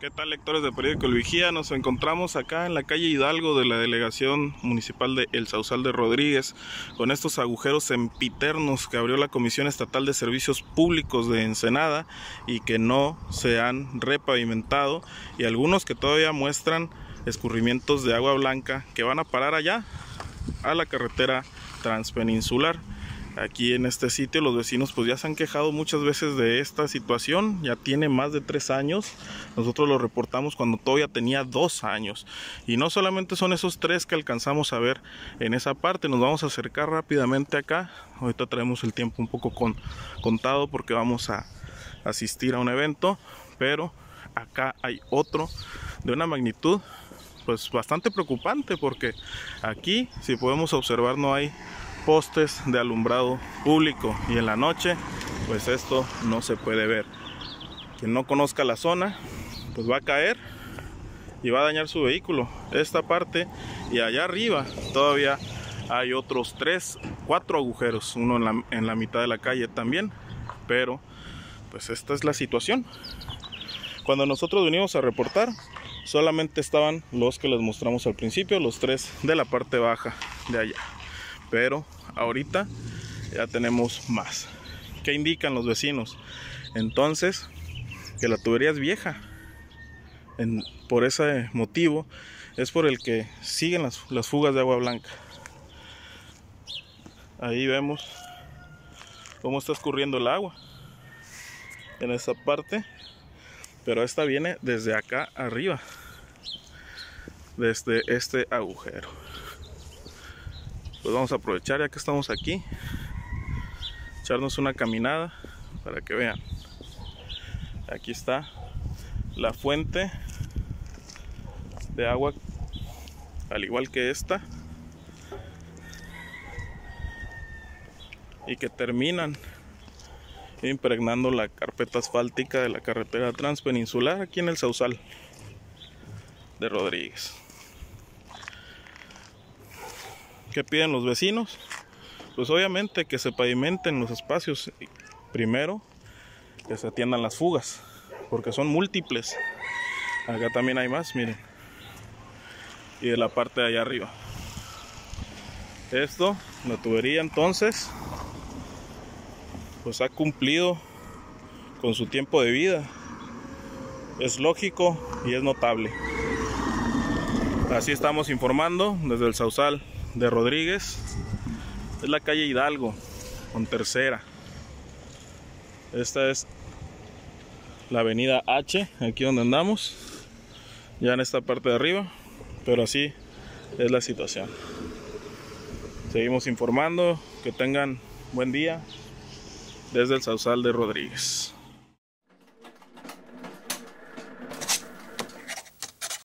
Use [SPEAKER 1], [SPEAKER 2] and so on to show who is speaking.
[SPEAKER 1] ¿Qué tal lectores de periódico El Vigía? Nos encontramos acá en la calle Hidalgo de la delegación municipal de El Sausal de Rodríguez con estos agujeros sempiternos que abrió la Comisión Estatal de Servicios Públicos de Ensenada y que no se han repavimentado y algunos que todavía muestran escurrimientos de agua blanca que van a parar allá a la carretera transpeninsular aquí en este sitio los vecinos pues ya se han quejado muchas veces de esta situación. Ya tiene más de tres años. Nosotros lo reportamos cuando todavía tenía dos años. Y no solamente son esos tres que alcanzamos a ver en esa parte. Nos vamos a acercar rápidamente acá. Ahorita traemos el tiempo un poco con, contado porque vamos a asistir a un evento. Pero acá hay otro de una magnitud pues bastante preocupante porque aquí si podemos observar no hay postes de alumbrado público y en la noche pues esto no se puede ver. Quien no conozca la zona pues va a caer y va a dañar su vehículo. Esta parte y allá arriba todavía hay otros tres cuatro agujeros uno en la, en la mitad de la calle también pero pues esta es la situación. Cuando nosotros venimos a reportar solamente estaban los que les mostramos al principio los tres de la parte baja de allá pero ahorita ya tenemos más. ¿Qué indican los vecinos? Entonces, que la tubería es vieja. por ese motivo es por el que siguen las, fugas de agua blanca. Ahí vemos cómo está escurriendo el agua en esa parte. Pero esta viene desde acá arriba. Desde este agujero pues vamos a aprovechar ya que estamos aquí echarnos una caminada para que vean. Aquí está la fuente de agua al igual que esta y que terminan impregnando la carpeta asfáltica de la carretera transpeninsular aquí en el Sausal de Rodríguez ¿Qué piden los vecinos? Pues obviamente que se pavimenten los espacios primero, que se atiendan las fugas, porque son múltiples. Acá también hay más, miren. Y de la parte de allá arriba. Esto, la tubería entonces, pues ha cumplido con su tiempo de vida. Es lógico y es notable. Así estamos informando desde el Sausal de Rodríguez. Es la calle Hidalgo con tercera. Esta es la avenida H aquí donde andamos ya en esta parte de arriba pero así es la situación. Seguimos informando que tengan buen día. Desde el Sausal de Rodríguez